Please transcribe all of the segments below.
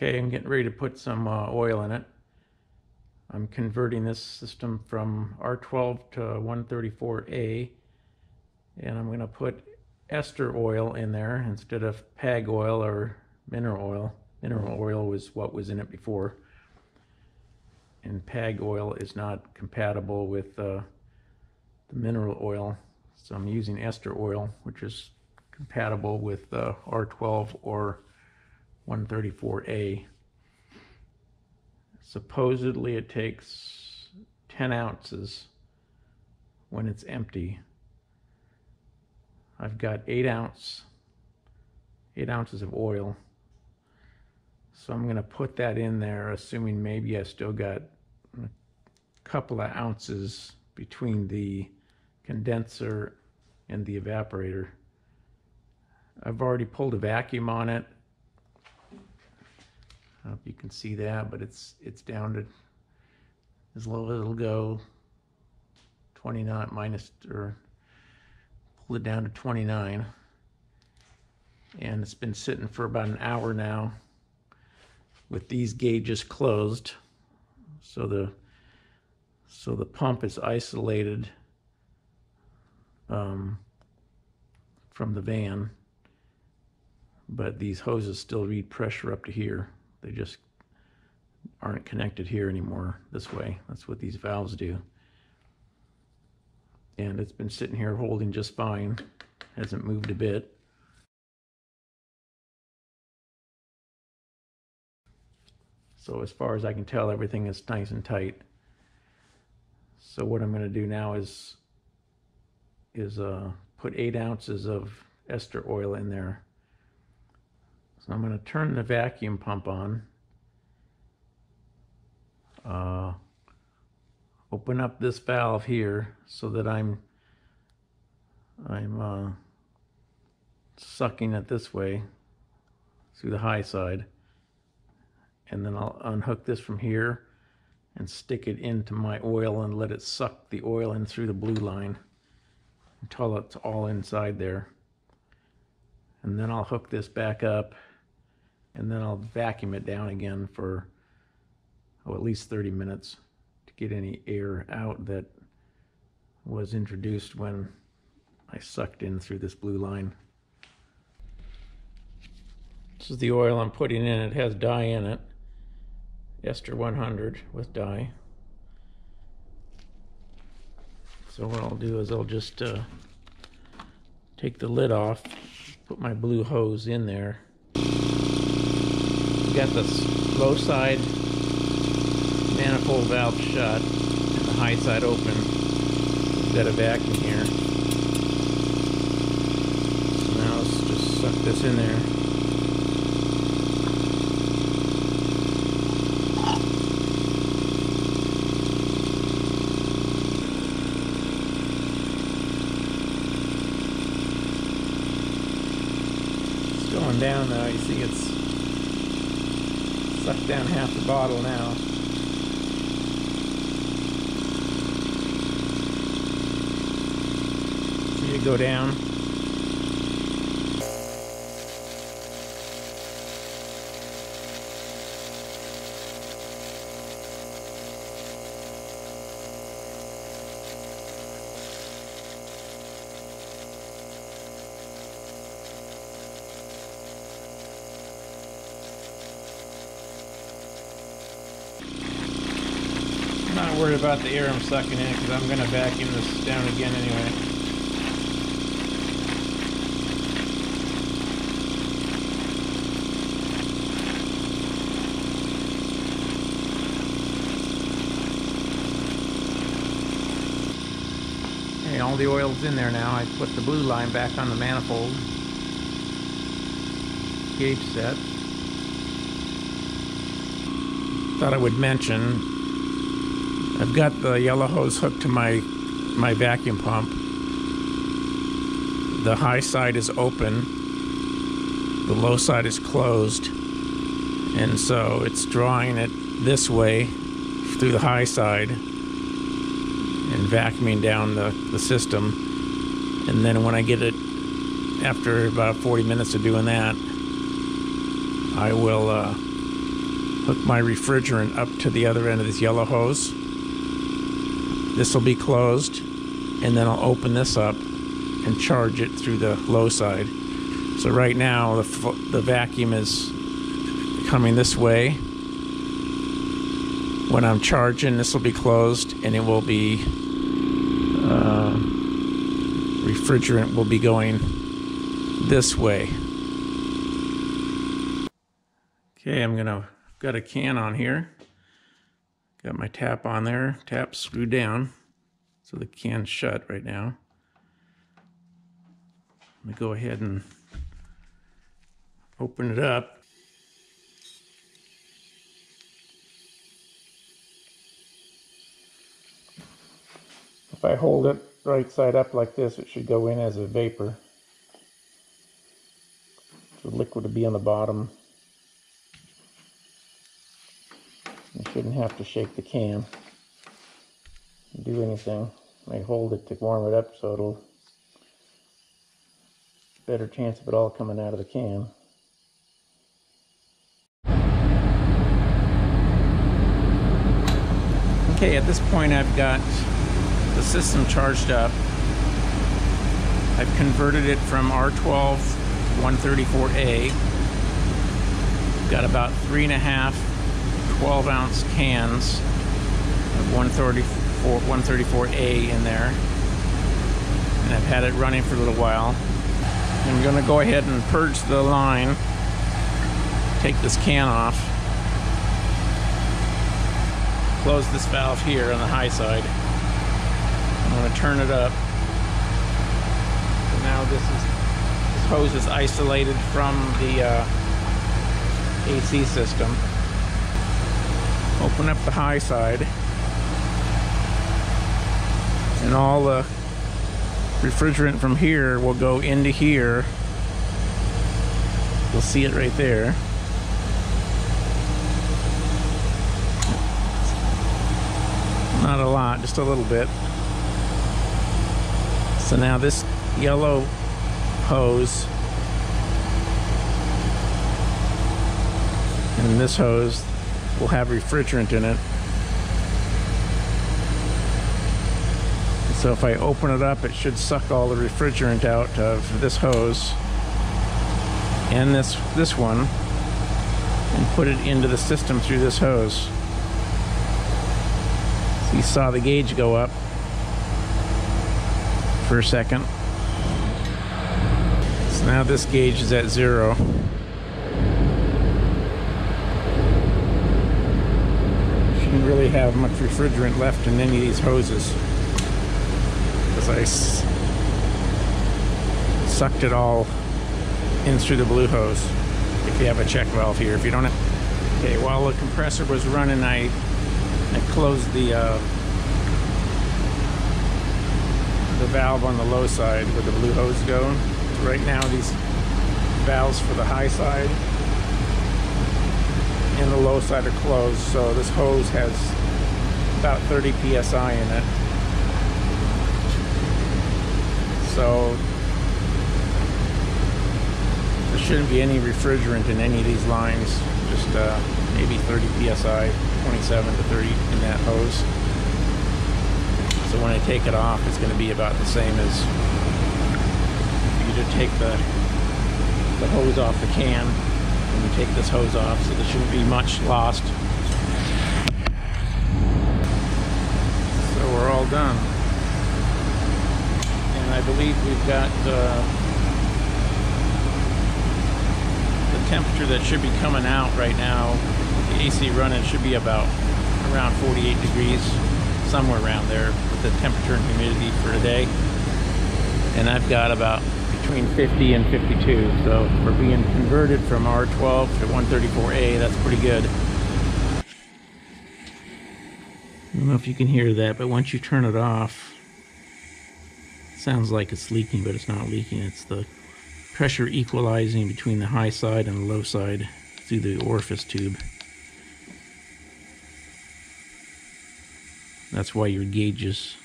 Okay, I'm getting ready to put some uh, oil in it. I'm converting this system from R12 to 134A and I'm going to put ester oil in there instead of PAG oil or mineral oil. Mineral oil was what was in it before and PAG oil is not compatible with uh, the mineral oil so I'm using ester oil which is compatible with uh, R12 or 134A. Supposedly it takes 10 ounces when it's empty. I've got 8 ounce 8 ounces of oil. So I'm going to put that in there assuming maybe I still got a couple of ounces between the condenser and the evaporator. I've already pulled a vacuum on it. Don't know if you can see that, but it's it's down to as low as it'll go. 29 minus or pull it down to 29. And it's been sitting for about an hour now with these gauges closed. So the so the pump is isolated um, from the van but these hoses still read pressure up to here. They just aren't connected here anymore this way. That's what these valves do. And it's been sitting here holding just fine. Hasn't moved a bit. So as far as I can tell, everything is nice and tight. So what I'm going to do now is is uh, put eight ounces of ester oil in there so I'm going to turn the vacuum pump on. Uh, open up this valve here so that I'm I'm uh, sucking it this way through the high side. And then I'll unhook this from here and stick it into my oil and let it suck the oil in through the blue line until it's all inside there. And then I'll hook this back up and then I'll vacuum it down again for oh, at least 30 minutes to get any air out that was introduced when I sucked in through this blue line. This is the oil I'm putting in. It has dye in it. Ester 100 with dye. So what I'll do is I'll just uh, take the lid off, put my blue hose in there, got the low side manifold valve shut and the high side open. Got a vacuum here. So now let's just suck this in there. It's going down now. You see it's sucked down half the bottle now. See it go down. Not worried about the air I'm sucking in because I'm going to vacuum this down again anyway. Okay, all the oil's in there now. I put the blue line back on the manifold. Gauge set. Thought I would mention I've got the yellow hose hooked to my my vacuum pump. The high side is open. The low side is closed. And so it's drawing it this way through the high side and vacuuming down the, the system. And then when I get it, after about 40 minutes of doing that, I will uh, hook my refrigerant up to the other end of this yellow hose. This will be closed, and then I'll open this up and charge it through the low side. So right now, the, the vacuum is coming this way. When I'm charging, this will be closed, and it will be uh, refrigerant will be going this way. Okay, I'm gonna got a can on here. Got my tap on there, tap screwed down. So the can's shut right now. Let me go ahead and open it up. If I hold it right side up like this, it should go in as a vapor. The liquid will be on the bottom. Shouldn't have to shake the can. Do anything. I hold it to warm it up so it'll better chance of it all coming out of the can. Okay, at this point I've got the system charged up. I've converted it from R12 134A. Got about three and a half 12 ounce cans of 134, 134A in there. And I've had it running for a little while. I'm gonna go ahead and purge the line, take this can off, close this valve here on the high side. I'm gonna turn it up. So now this is this hose is isolated from the uh, AC system. Open up the high side. And all the refrigerant from here will go into here. You'll see it right there. Not a lot, just a little bit. So now this yellow hose and this hose will have refrigerant in it. So if I open it up, it should suck all the refrigerant out of this hose and this, this one and put it into the system through this hose. So you saw the gauge go up for a second. So now this gauge is at zero. Shouldn't really have much refrigerant left in any of these hoses. Because I sucked it all in through the blue hose. If you have a check valve here. If you don't have... Okay, while the compressor was running, I, I closed the uh, the valve on the low side where the blue hose go. Right now these valves for the high side and the low side are closed so this hose has about 30 psi in it. So there shouldn't be any refrigerant in any of these lines, just uh, maybe 30 psi, 27 to 30 in that hose. So when I take it off, it's going to be about the same as you just take the, the hose off the can and you take this hose off, so there shouldn't be much lost. So we're all done. And I believe we've got uh, the temperature that should be coming out right now, the AC running should be about around 48 degrees, somewhere around there with the temperature and humidity for today. And I've got about between 50 and 52. So we're being converted from R12 to 134A. That's pretty good. I don't know if you can hear that, but once you turn it off, it sounds like it's leaking, but it's not leaking. It's the pressure equalizing between the high side and the low side through the orifice tube. That's why your gauges,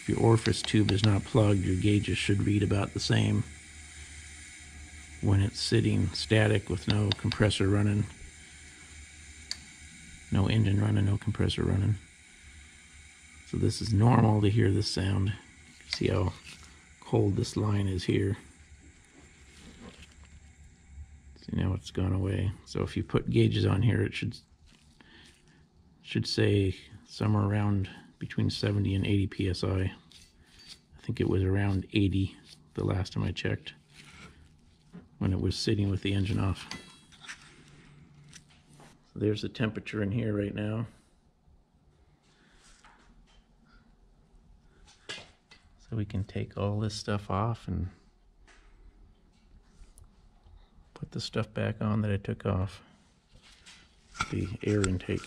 if your orifice tube is not plugged, your gauges should read about the same when it's sitting static with no compressor running. No engine running, no compressor running. So this is normal to hear this sound. See how cold this line is here. See now it's gone away. So if you put gauges on here, it should should say somewhere around between 70 and 80 psi. I think it was around 80 the last time I checked when it was sitting with the engine off. So there's the temperature in here right now. So we can take all this stuff off and put the stuff back on that I took off. The air intake.